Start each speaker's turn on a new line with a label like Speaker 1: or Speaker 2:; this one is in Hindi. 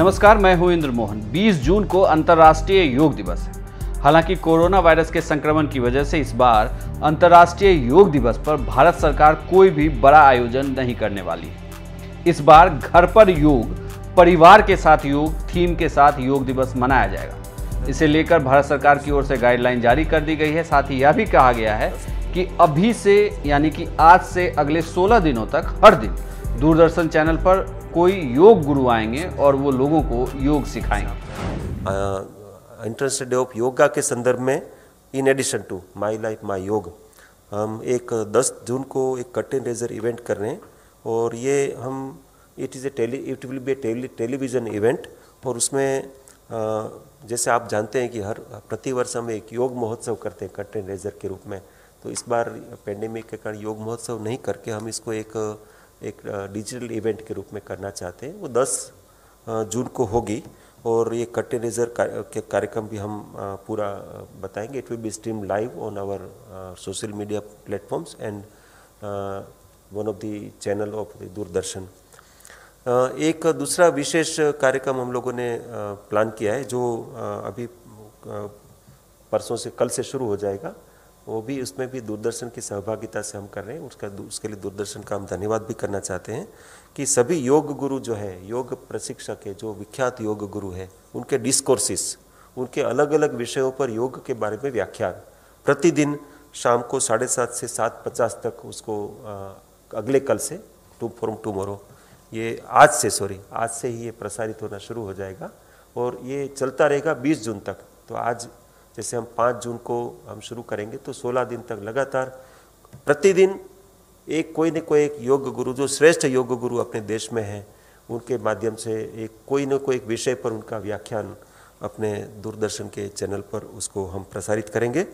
Speaker 1: नमस्कार, मैं हूँ इंद्र मोहन 20 जून को अंतर्राष्ट्रीय योग दिवस है। हालाँकि कोरोना वायरस के संक्रमण की वजह से इस बार अंतर्राष्ट्रीय योग दिवस पर भारत सरकार कोई भी बड़ा आयोजन नहीं करने वाली है। इस बार घर पर योग, परिवार के साथ योग, थीम के साथ योग दिवस मनाया जाएगा। इसे लेकर भारत सरकार की ओर से गाइडलाइन जारी कर दी गई है। साथ ही यह भी कहा गया है कि अभी से, यानी कि आज से अगले 16 दिनों तक हर दिन दूरदर्शन चैनल पर कोई योग गुरु आएँगे और वो लोगों को योग सिखाएँगे।
Speaker 2: इंटरनेशनल डे ऑफ़ योगा के संदर्भ में in addition to my life my yoga हम एक 10 जून को एक कटिंग रेजर इवेंट कर रहे हैं और ये हम it is a tele it will be a television event और उसमें आ, जैसे आप जानते हैं कि हर प्रतिवर्ष हम एक योग महोत्सव करते हैं कट रेजर के रूप में तो इस बार पेंडेमिक के कारण योग महोत्सव नहीं करके हम इसको एक एक डिजिटल इवेंट के रूप में करना चाहते हैं। वो 10 जून को होगी और ये कटेनेजर के कार्यक्रम भी हम पूरा बताएँगे। It will be stream live on our social media platforms and one of the channel of the Doordarshan एक दूसरा विशेष कार्यक्रम हम लोगों ने प्लान किया है, जो अभी परसों से कल से शुरू हो जाएगा। वो भी उसमें भी दूरदर्शन की सहभागिता से हम कर रहे हैं। उसका उसके लिए दूरदर्शन का हम धन्यवाद भी करना चाहते हैं कि सभी योग गुरु जो है योग प्रशिक्षक है जो विख्यात योग गुरु है उनके डिस्कोर्सिस उनके अलग अलग विषयों पर योग के बारे में व्याख्यान। प्रतिदिन शाम को साढ़े सात से सात पचास तक उसको आ, अगले कल से टू फ्रॉम टूमोरो ये आज से सॉरी आज से ही ये प्रसारित होना शुरू हो जाएगा। और ये चलता रहेगा बीस जून तक। तो आज जैसे हम पाँच जून को हम शुरू करेंगे तो सोलह दिन तक लगातार प्रतिदिन एक कोई न कोई एक योग गुरु, जो श्रेष्ठ योग गुरु अपने देश में हैं, उनके माध्यम से एक कोई न कोई एक विषय पर उनका व्याख्यान अपने दूरदर्शन के चैनल पर उसको हम प्रसारित करेंगे।